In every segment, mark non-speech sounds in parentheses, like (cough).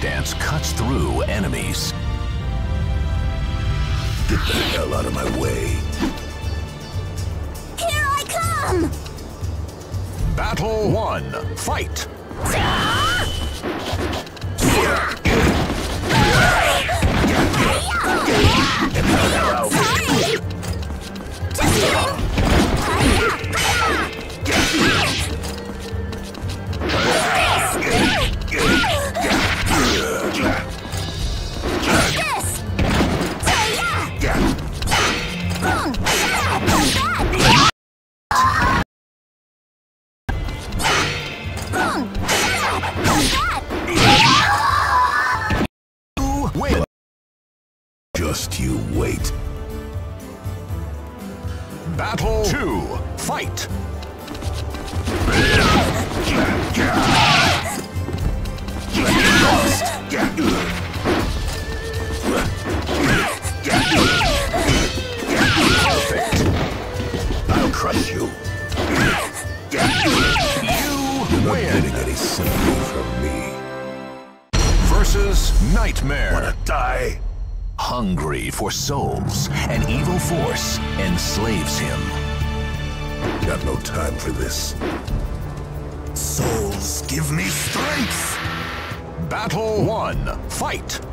dance cuts through enemies. Get the hell out of my way. Here I come! Battle one, fight! Just kidding! Fight!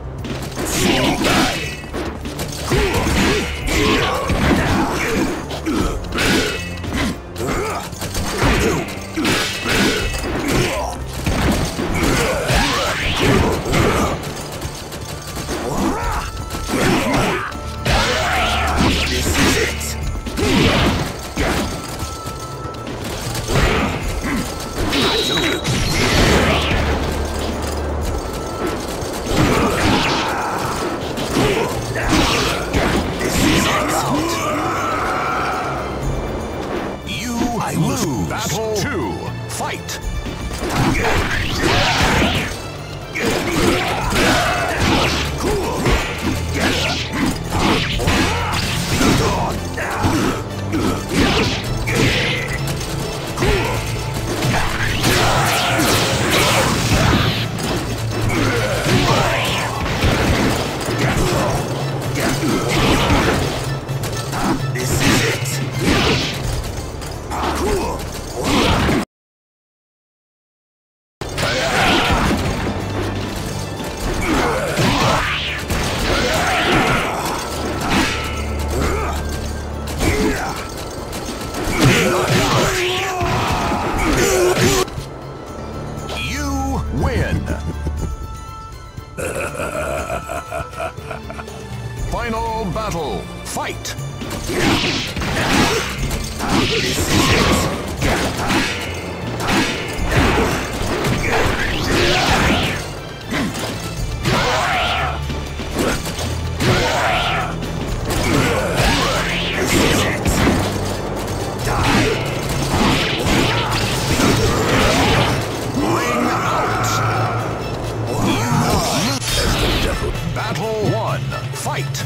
One, fight!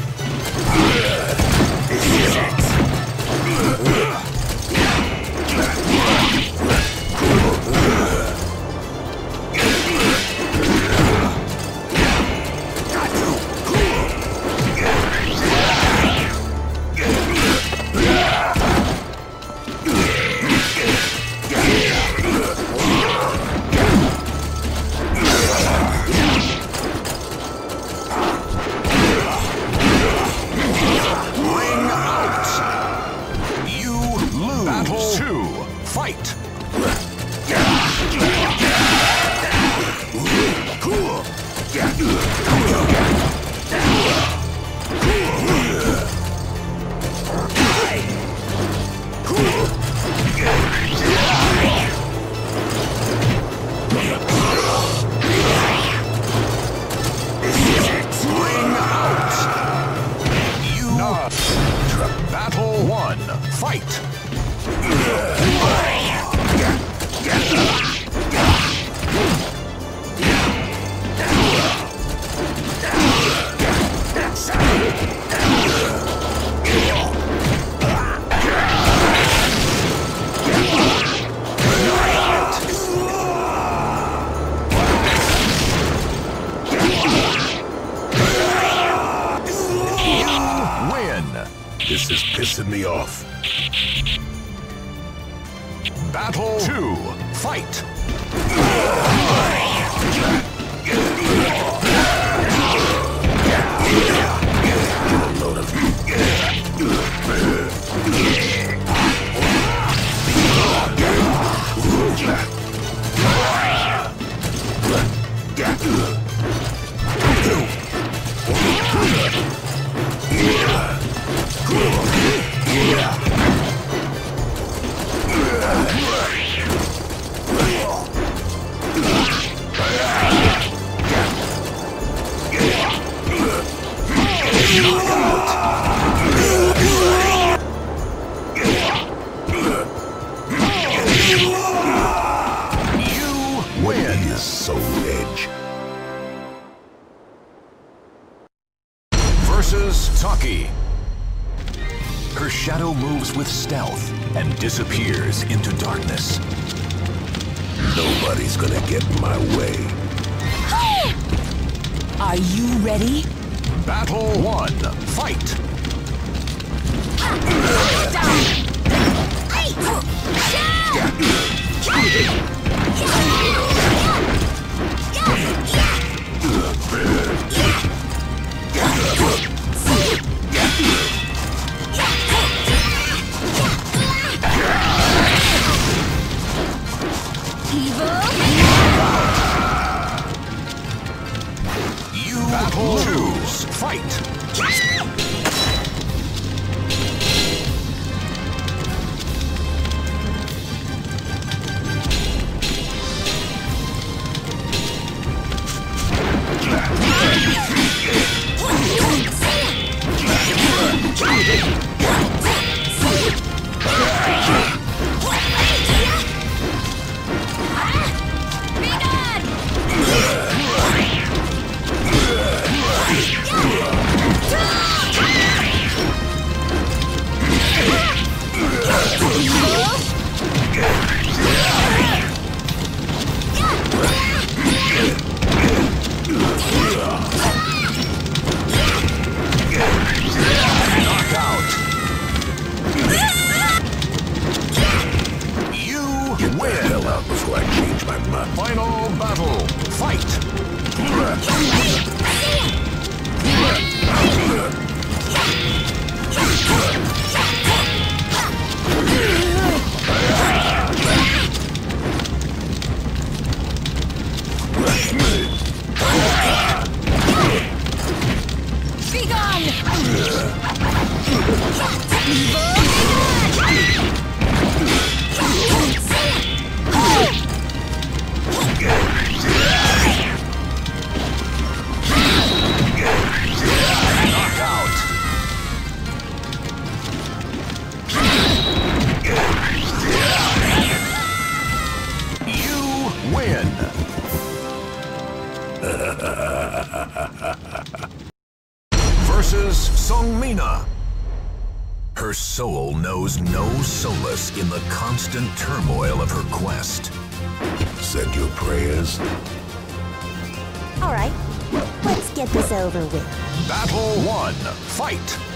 Battle one. Fight!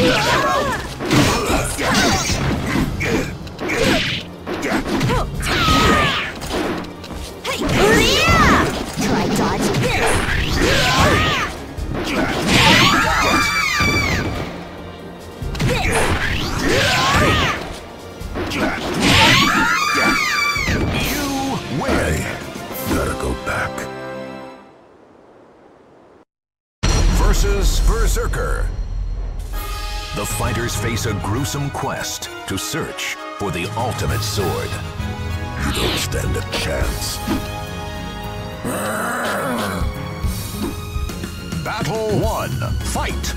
Yeah. gruesome quest to search for the ultimate sword. You don't stand a chance. Battle 1. Fight!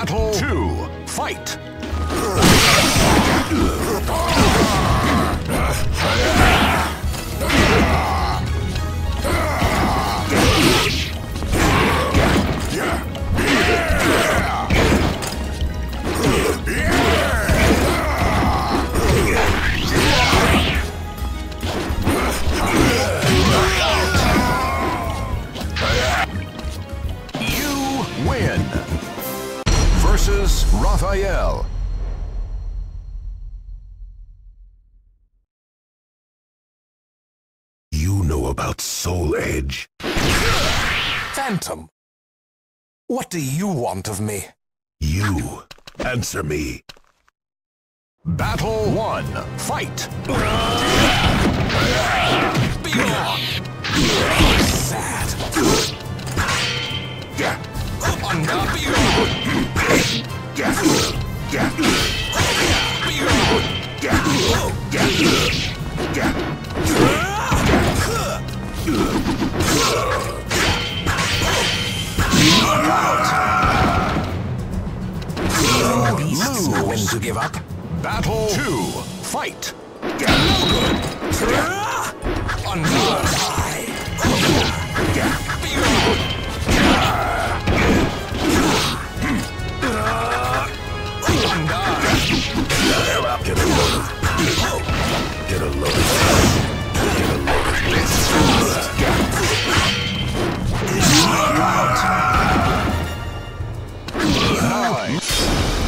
Battle 2. Fight. Raphael. You know about Soul Edge. Phantom. What do you want of me? You. Answer me. Battle 1. Fight. Beyond. Sad. Under beyond. To give up. Battle 2. Fight. A load. Get a load. Get a load.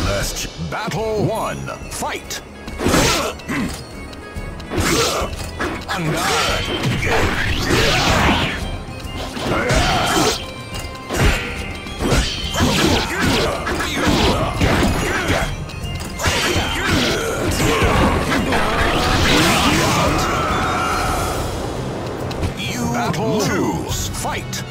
Last Battle 1. Fight. You 2. lose. Fight.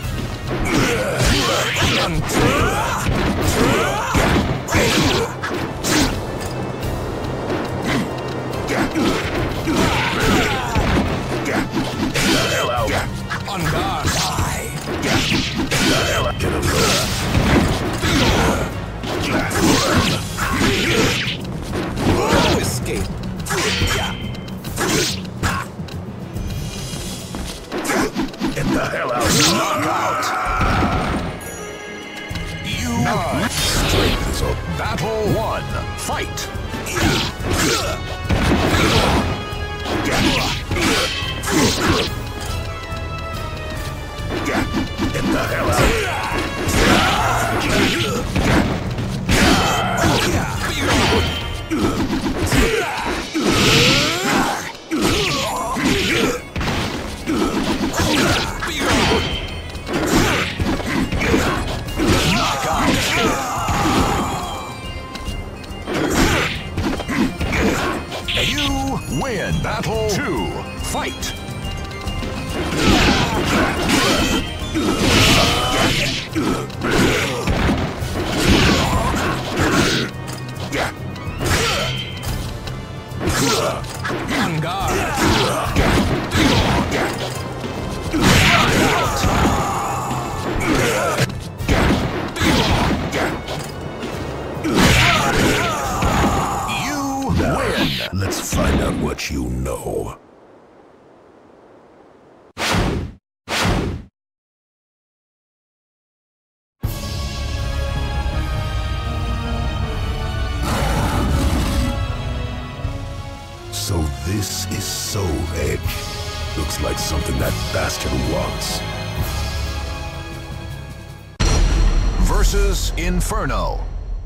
Inferno.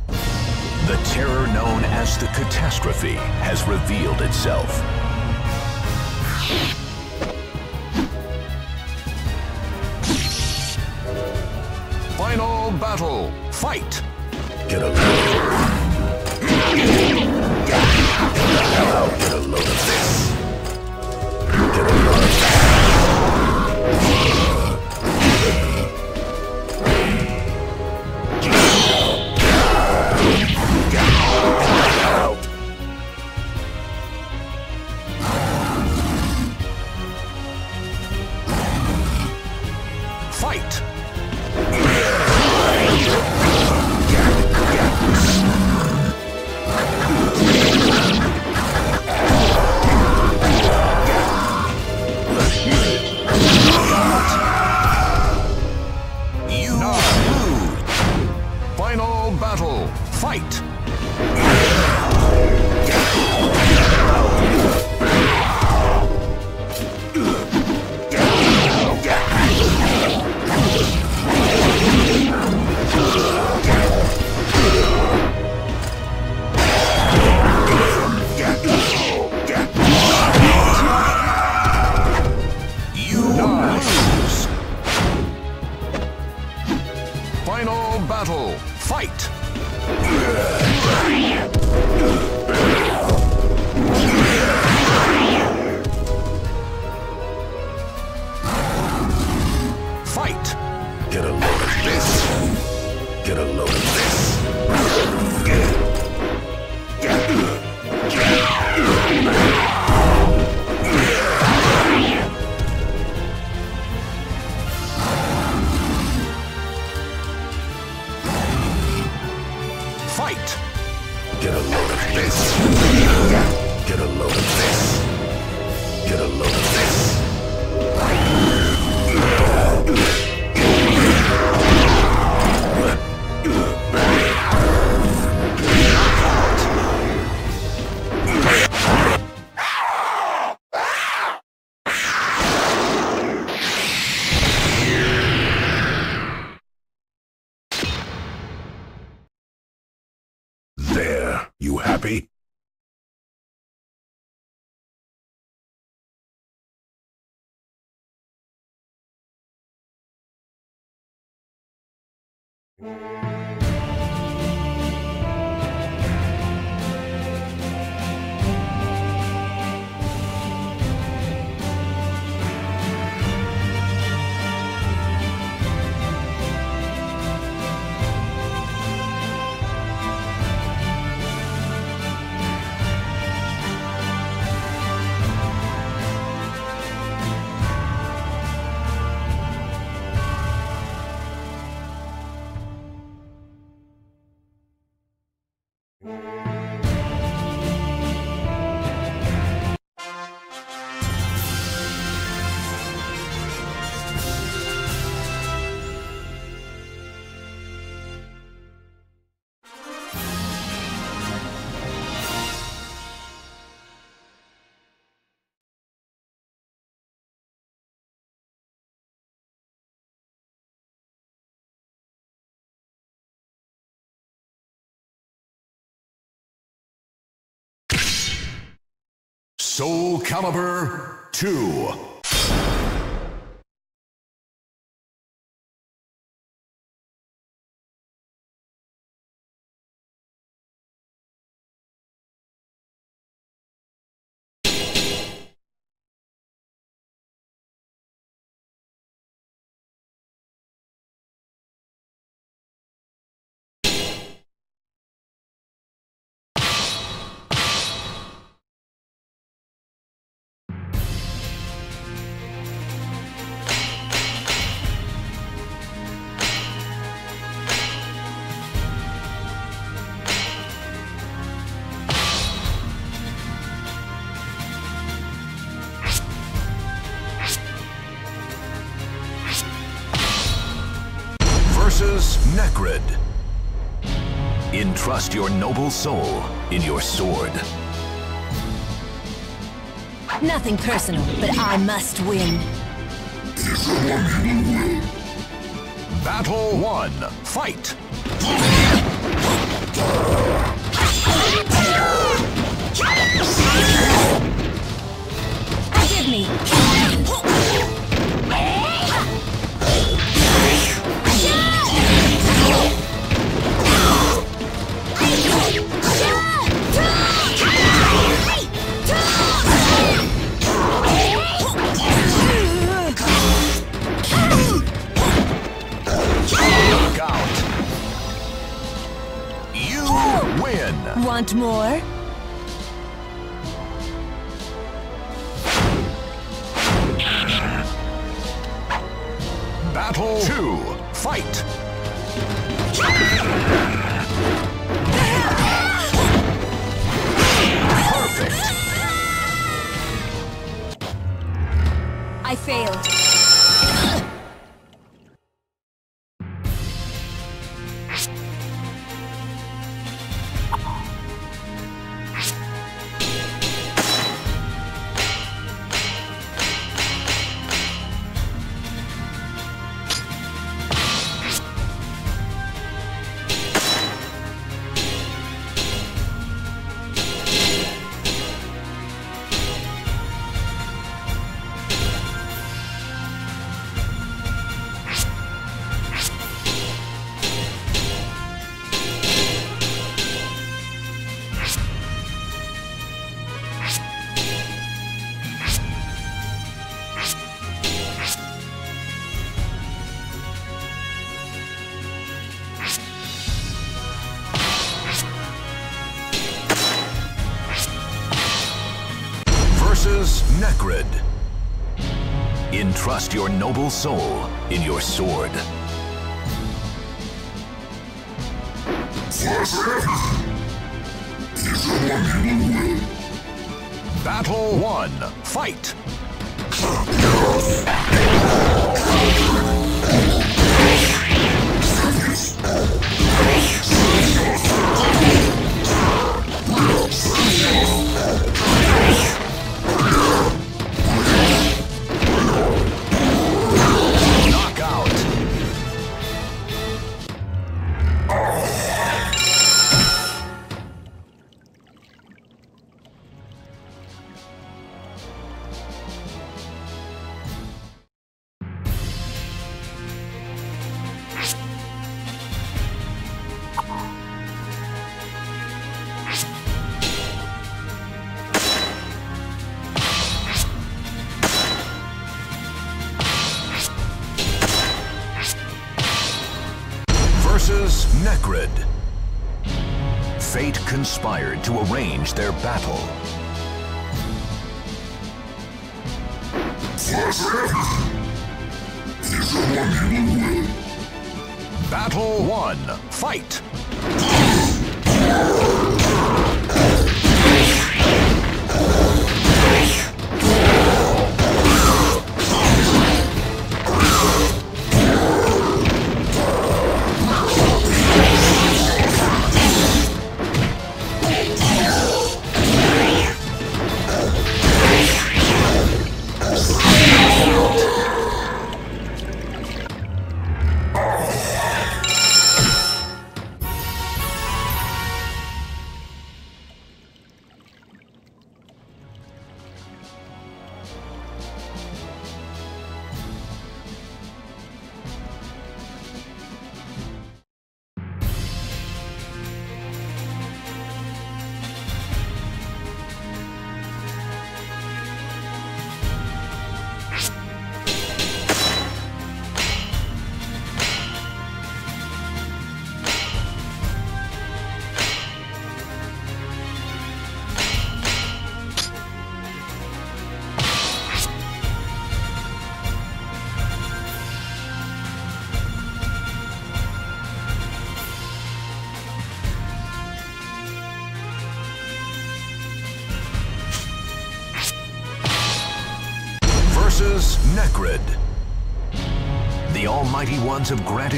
The terror known as the catastrophe has revealed itself. Final battle, fight! Get a load. Get a load of Get a load of this. Get a load of this. Get a load of this. Soul Calibur 2. Entrust your noble soul in your sword. Nothing personal, but I must win. Battle 1. Fight! Forgive me. Want more? Battle 2. Fight! Perfect! I failed. Soul in your sword. Battle 1. Fight! Conspired to arrange their battle. Battle 1. Fight!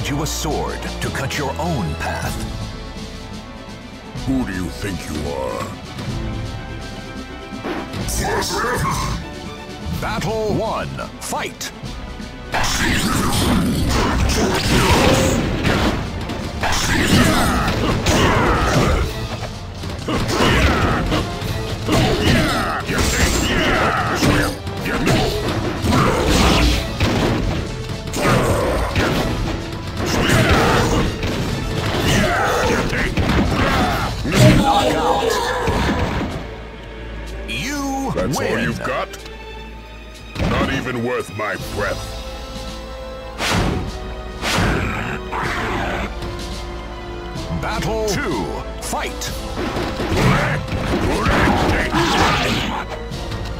You a sword to cut your own path. Who do you think you are? Battle 1. Fight! (laughs) That's all you've got? Not even worth my breath. Battle 2. fight!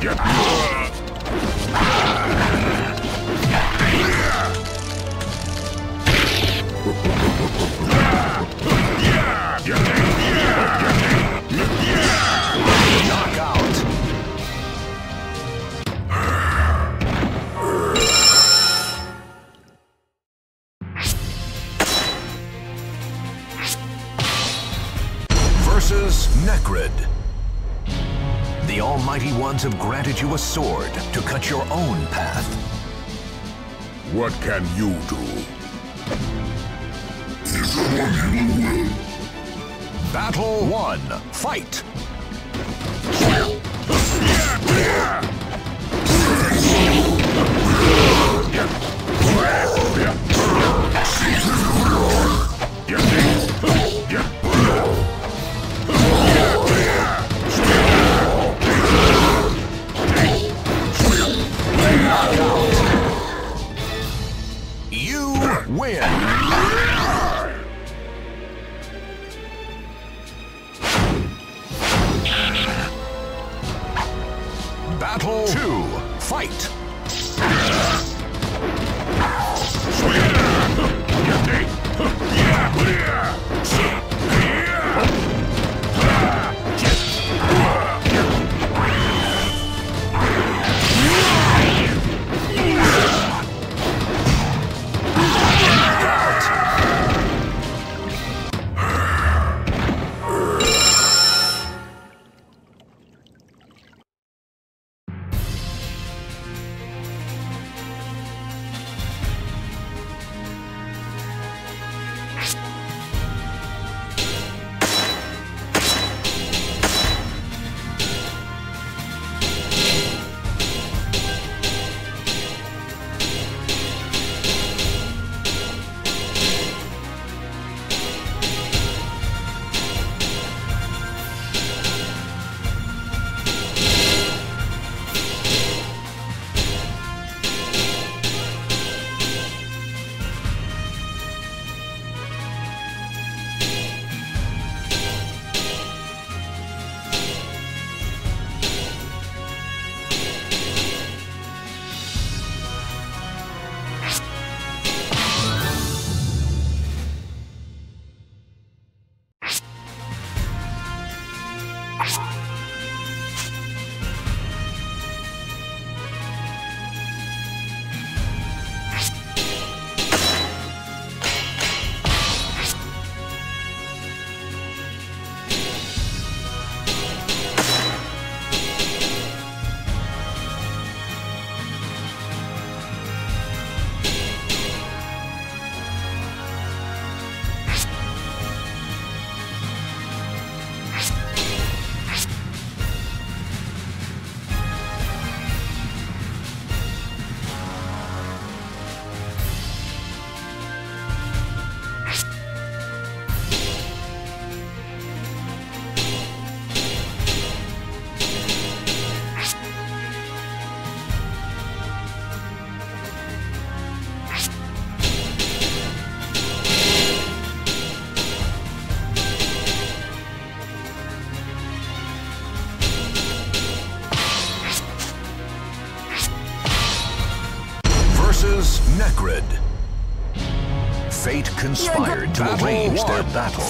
Knockout! The Almighty Ones have granted you a sword to cut your own path. What can you do? Is one you will. Battle 1. Fight! You win! Battle.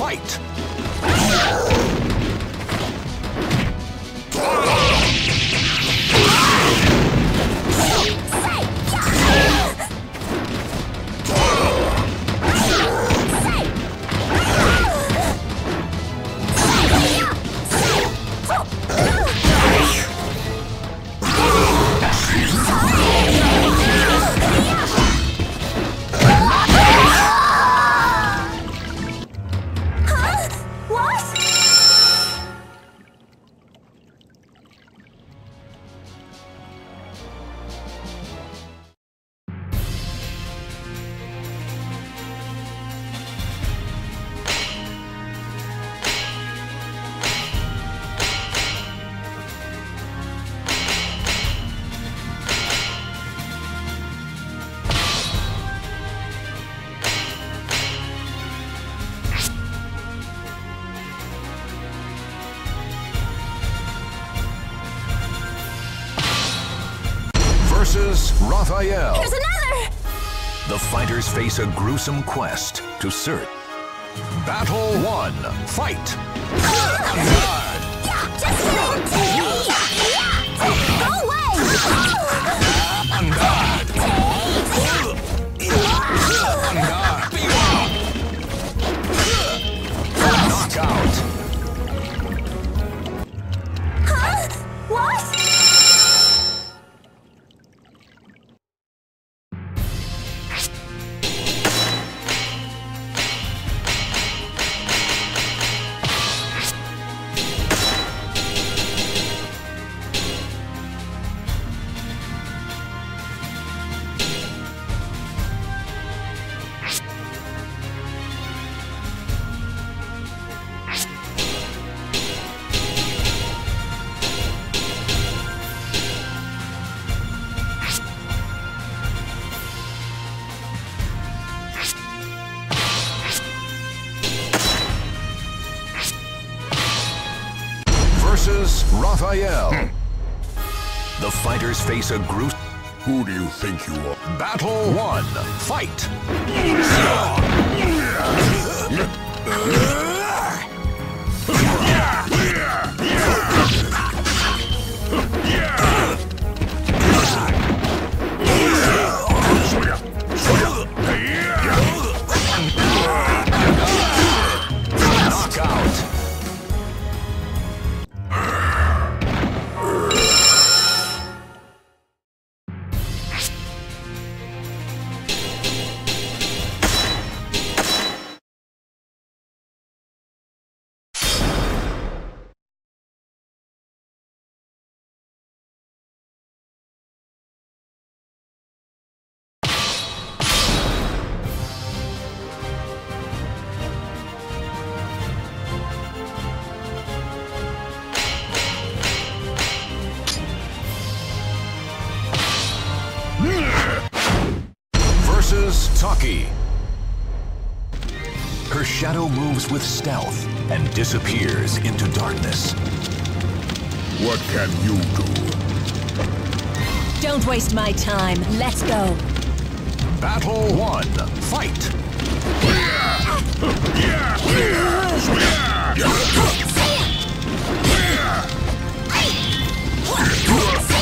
Raphael. There's another! The fighters face a gruesome quest to search. Battle 1. Fight! Moves with stealth and disappears into darkness. What can you do? Don't waste my time. Let's go. Battle one. Fight. (laughs)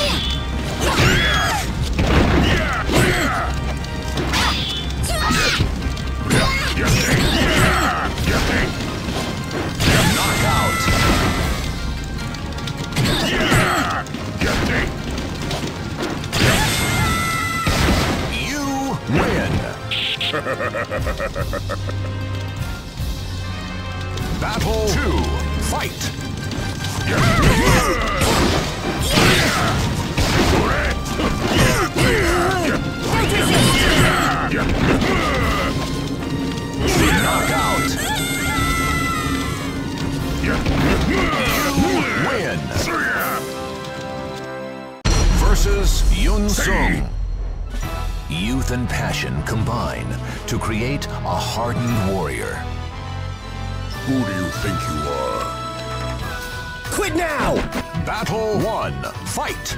(laughs) Battle 2. Fight! Knockout! Win! Versus Yun Sung. Youth and passion combine to create a hardened warrior. Who do you think you are? Quit now! Battle 1. Fight!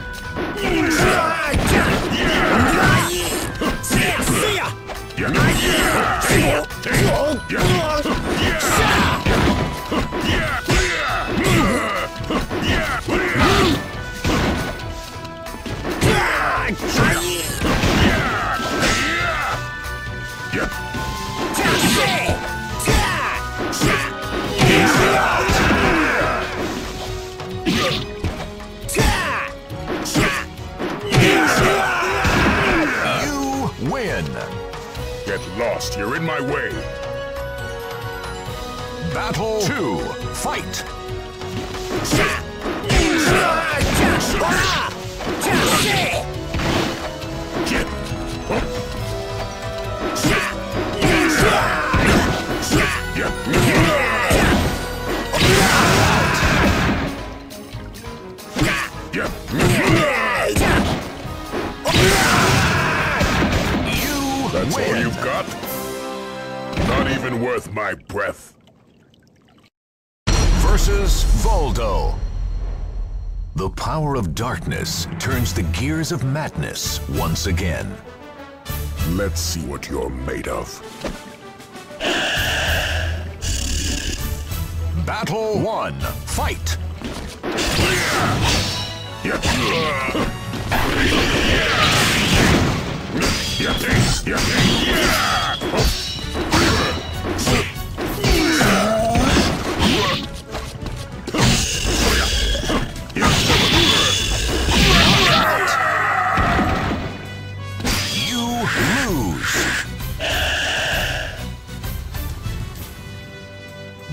Get lost, you're in my way. Battle 2. Fight! Even worth my breath. Versus Voldo. The power of darkness turns the gears of madness once again. Let's see what you're made of. Battle 1. Fight! You (laughs)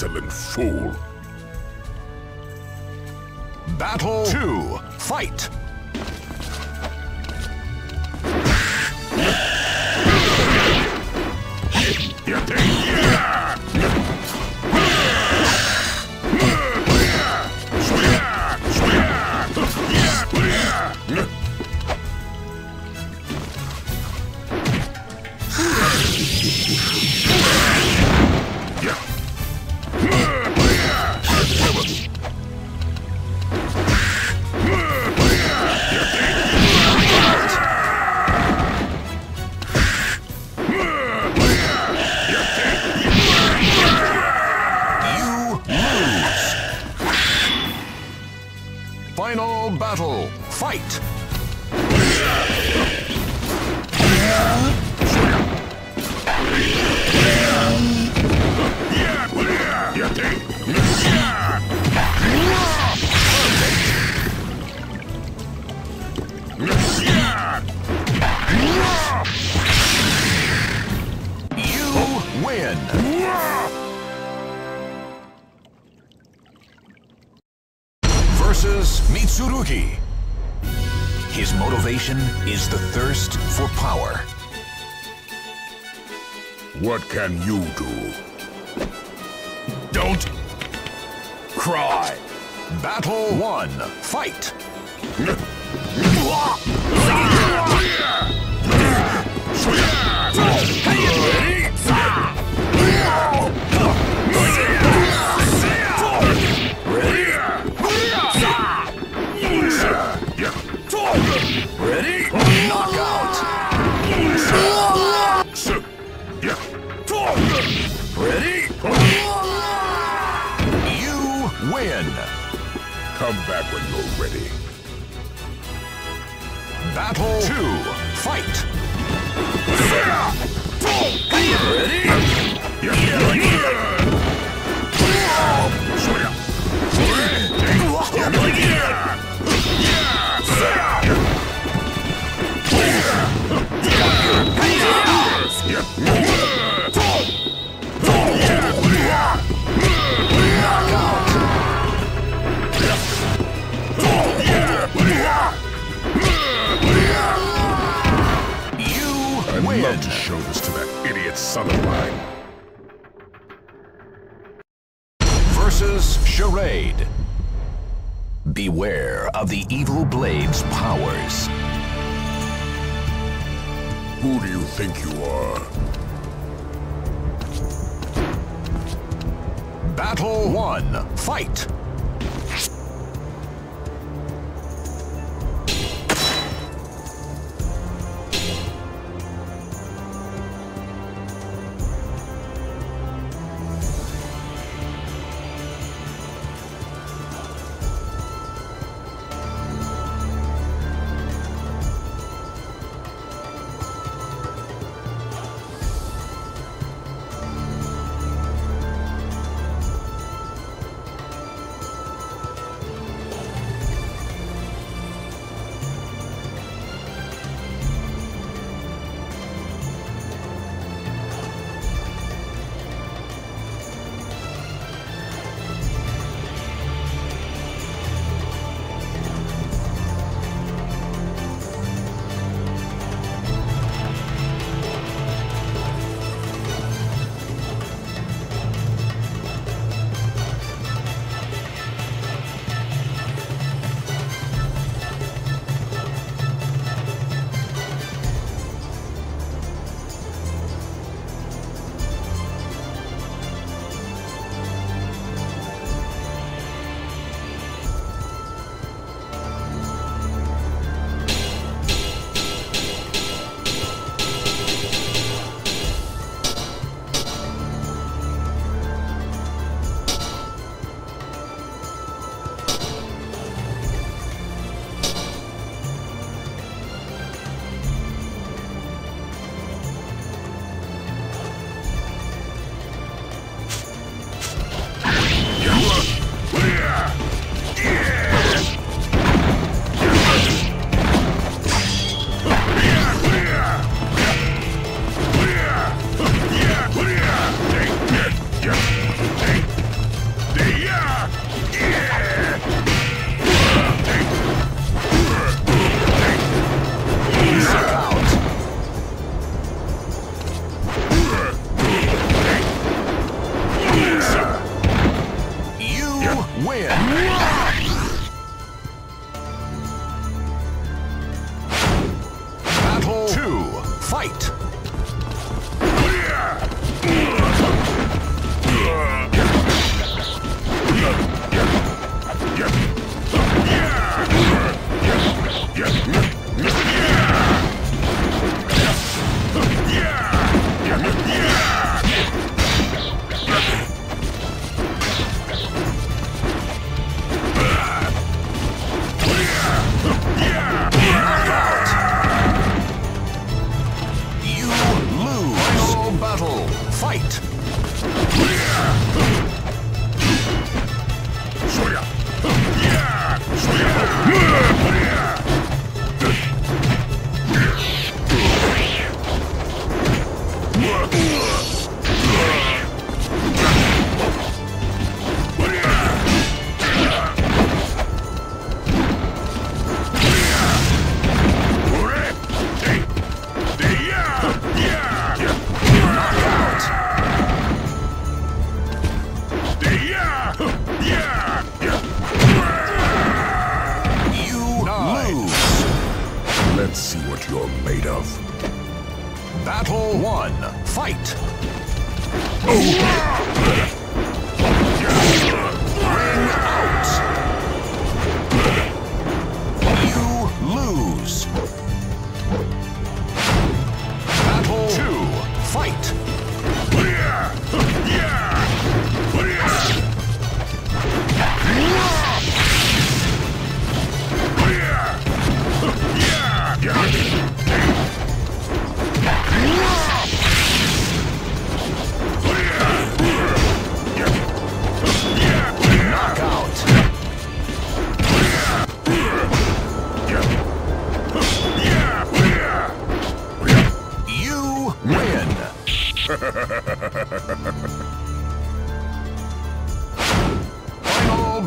Insolent fool. Battle two. Fight. One. Fight.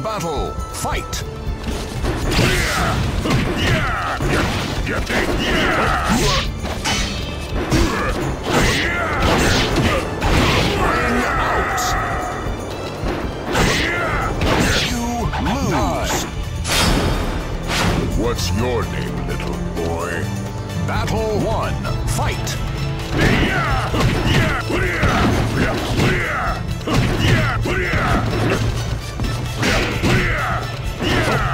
battle. Fight! What's your name, little boy? Battle one. Fight! Yeah! Yeah! Yeah! Yeah! Yeah! Yeah!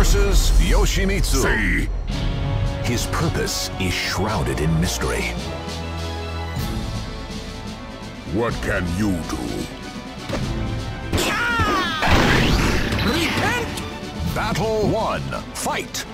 Versus Yoshimitsu. See? His purpose is shrouded in mystery. What can you do? Battle one. Fight.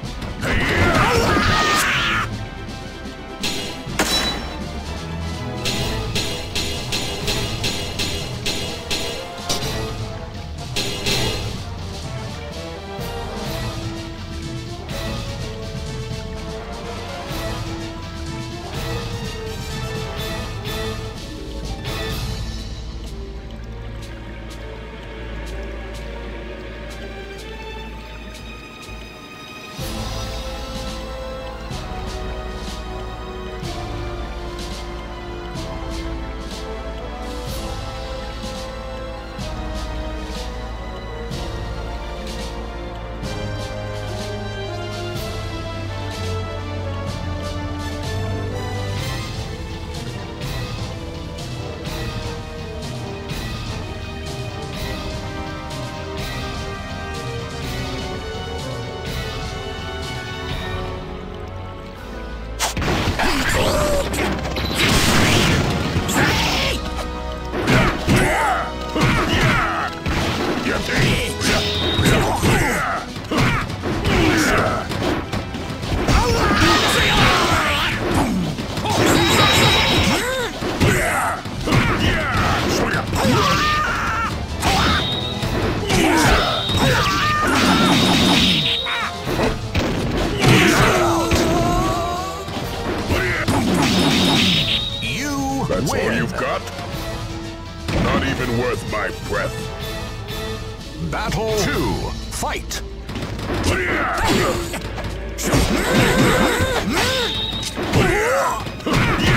Not even worth my breath. Battle two. Fight. (laughs)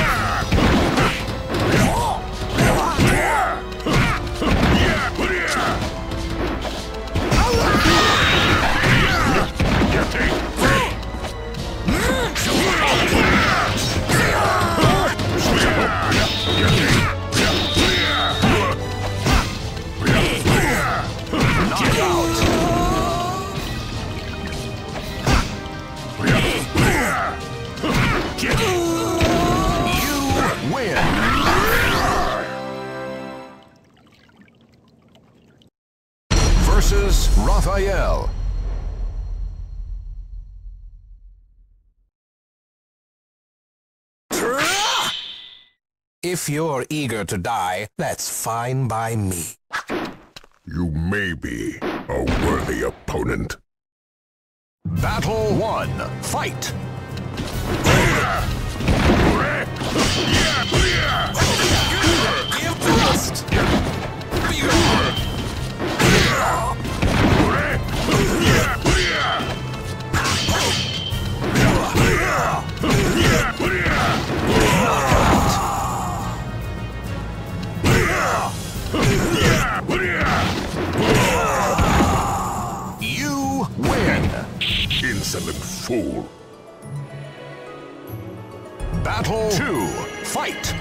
If you're eager to die, that's fine by me. You may be a worthy opponent. Battle 1. Fight! Yeah! Fool. Battle 2. Fight!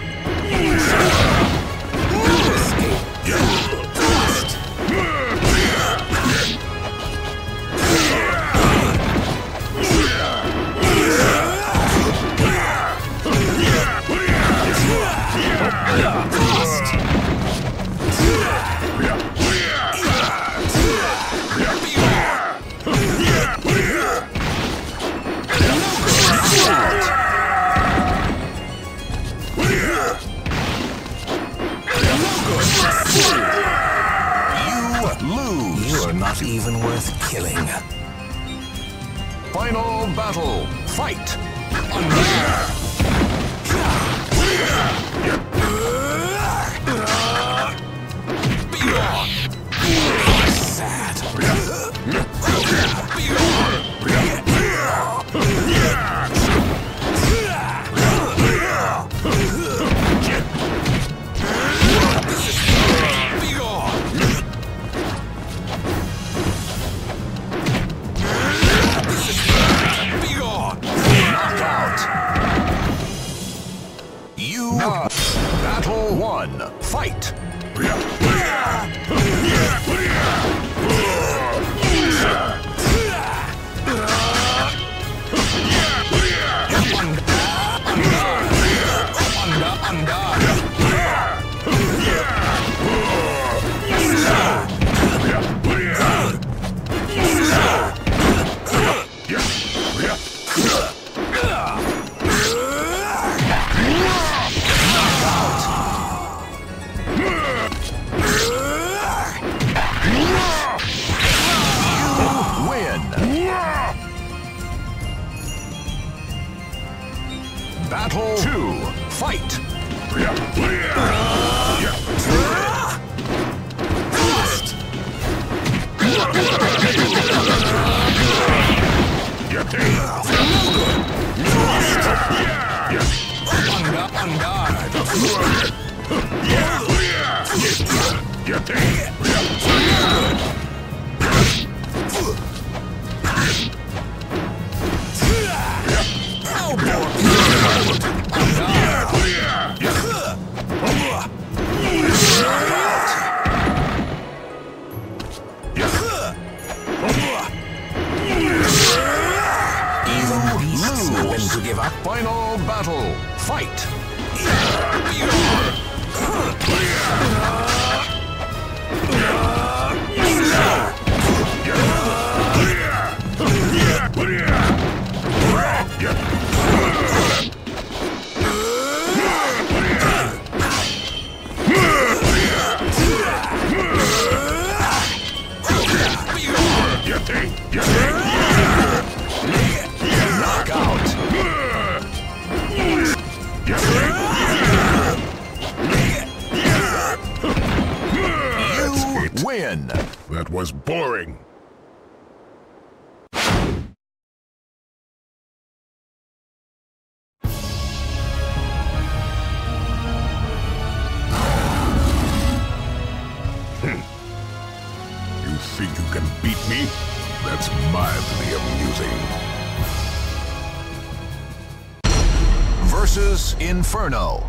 Even beasts when to give up. Final battle. Fight. Knockout. That was boring. Hmm. You think you can beat me? That's mildly amusing. versus Inferno.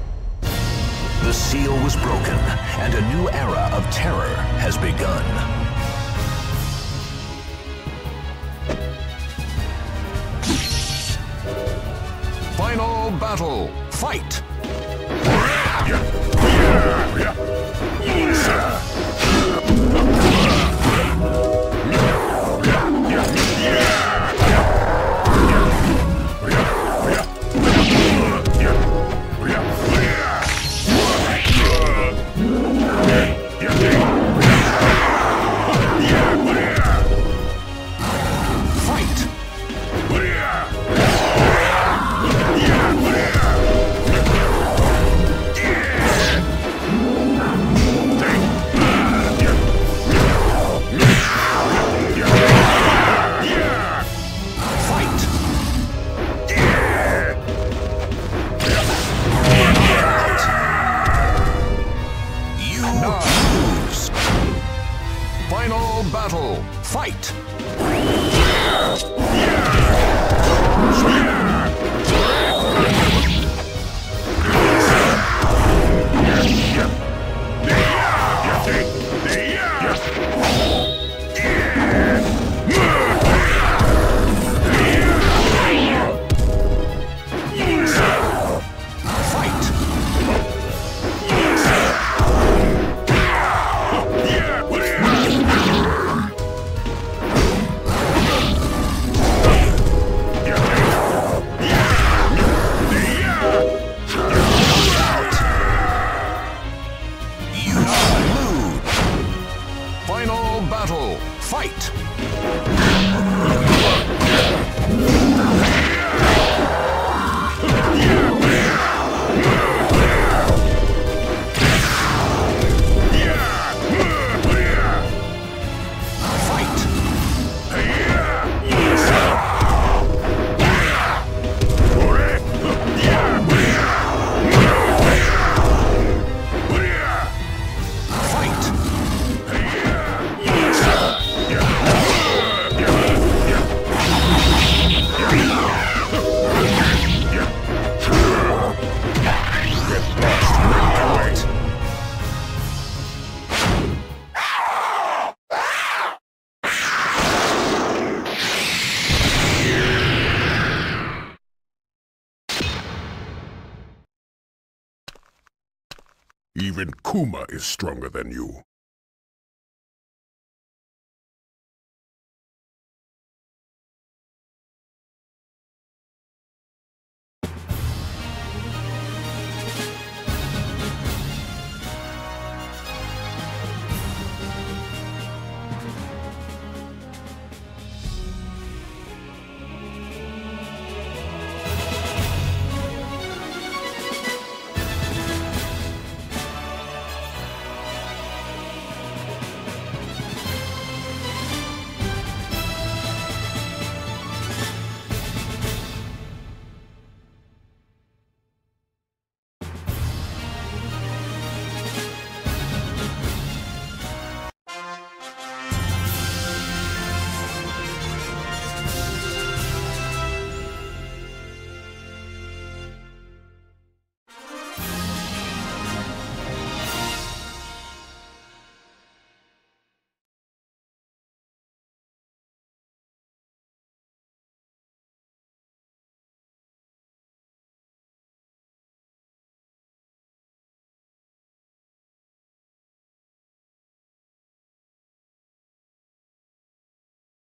Even Kuma is stronger than you.